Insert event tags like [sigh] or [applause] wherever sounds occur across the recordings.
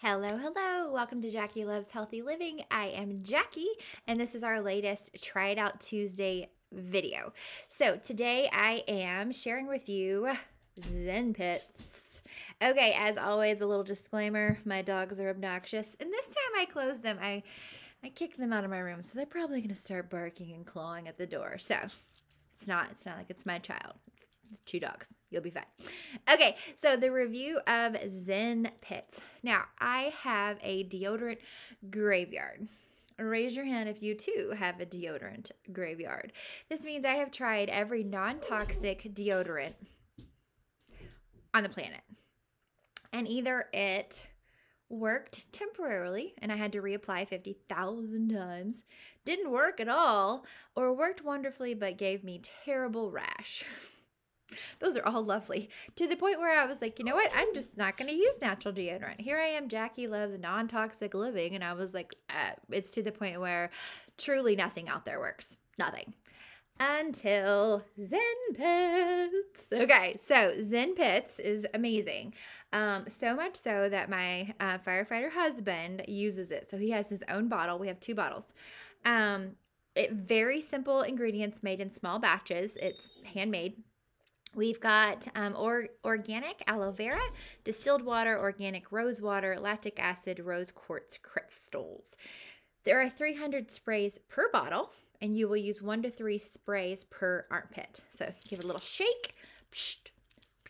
Hello, hello. Welcome to Jacquie Loves Healthy Living. I am Jacquie, and this is our latest Try It Out Tuesday video. So, today I am sharing with you Zen Pits. Okay, as always, a little disclaimer my dogs are obnoxious, and this time I closed them. I I kicked them out of my room, so they're probably going to start barking and clawing at the door. So, it's not it's not like it's my child two dogs. You'll be fine. Okay, so the review of Zen Pits. Now, I have a deodorant graveyard. Raise your hand if you too have a deodorant graveyard. This means I have tried every non toxic deodorant on the planet. And either it worked temporarily and I had to reapply 50,000 times, didn't work at all, or worked wonderfully but gave me terrible rash. [laughs] Those are all lovely. To the point where I was like, you know what? I'm just not going to use natural deodorant. Here I am. Jacquie loves non toxic living. And I was like, uh, it's to the point where truly nothing out there works. Nothing. Until Zen Pits. Okay, so Zen Pits is amazing. Um, so much so that my uh, firefighter husband uses it. So he has his own bottle. We have two bottles. Um, it very simple ingredients made in small batches. It's handmade We've got um, or, organic aloe vera, distilled water, organic rose water, lactic acid, rose quartz crystals. There are 300 sprays per bottle, and you will use one to three sprays per armpit. So give it a little shake. Psh,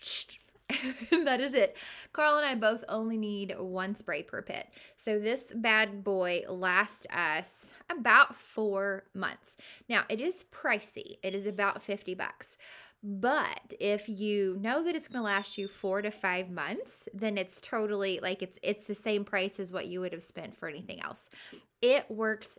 psh, [laughs] that is it. Carl and I both only need one spray per pit. So this bad boy lasts us about four months. Now, it is pricey. It is about 50 bucks. But if you know that it's going to last you 4 to 5 months, then it's totally like it's it's the same price as what you would have spent for anything else. It works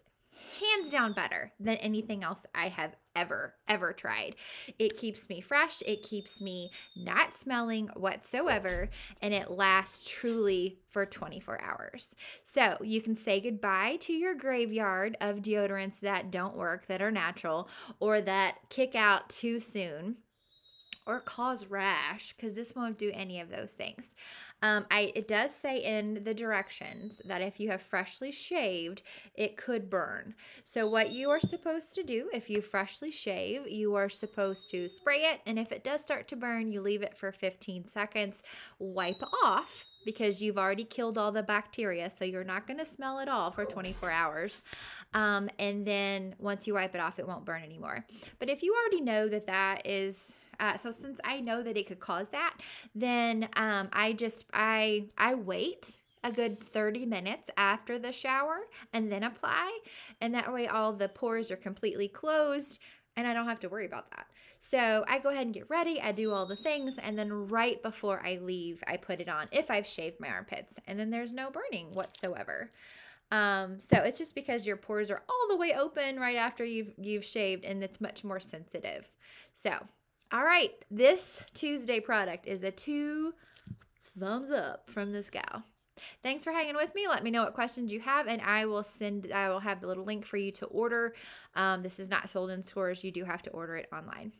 hands down better than anything else I have ever, ever tried. It keeps me fresh, it keeps me not smelling whatsoever, and it lasts truly for 24 hours. So you can say goodbye to your graveyard of deodorants that don't work, that are natural, or that kick out too soon or cause rash because this won't do any of those things. Um, I it does say in the directions that if you have freshly shaved, it could burn. So what you are supposed to do if you freshly shave, you are supposed to spray it, and if it does start to burn, you leave it for 15 seconds, wipe off because you've already killed all the bacteria, so you're not going to smell it all for 24 hours. Um, and then once you wipe it off, it won't burn anymore. But if you already know that that is uh, so since I know that it could cause that, then um, I just I I wait a good 30 minutes after the shower and then apply, and that way all the pores are completely closed and I don't have to worry about that. So I go ahead and get ready. I do all the things, and then right before I leave, I put it on if I've shaved my armpits, and then there's no burning whatsoever. Um, so it's just because your pores are all the way open right after you've you've shaved, and it's much more sensitive. So all right, this Tuesday product is a two thumbs up from this gal. Thanks for hanging with me. Let me know what questions you have, and I will send. I will have the little link for you to order. Um, this is not sold in stores. You do have to order it online.